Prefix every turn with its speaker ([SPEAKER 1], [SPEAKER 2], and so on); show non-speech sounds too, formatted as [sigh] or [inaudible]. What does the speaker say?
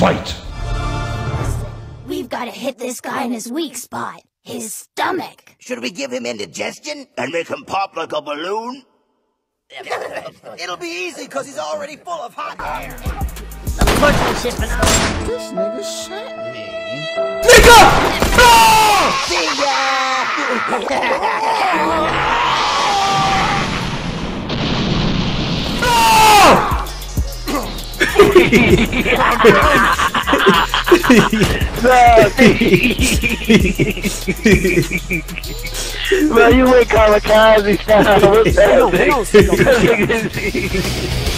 [SPEAKER 1] Fight!
[SPEAKER 2] We've got to hit this guy in his weak spot. His stomach.
[SPEAKER 3] Should we give him indigestion and make him pop like a balloon? [laughs] It'll be easy because he's already full of hot air.
[SPEAKER 2] Unfortunate shit for now.
[SPEAKER 4] This nigga shot me.
[SPEAKER 1] Nigga! [laughs]
[SPEAKER 5] Man, you went kamikaze style. What's
[SPEAKER 6] Hang on, hang on,
[SPEAKER 5] that?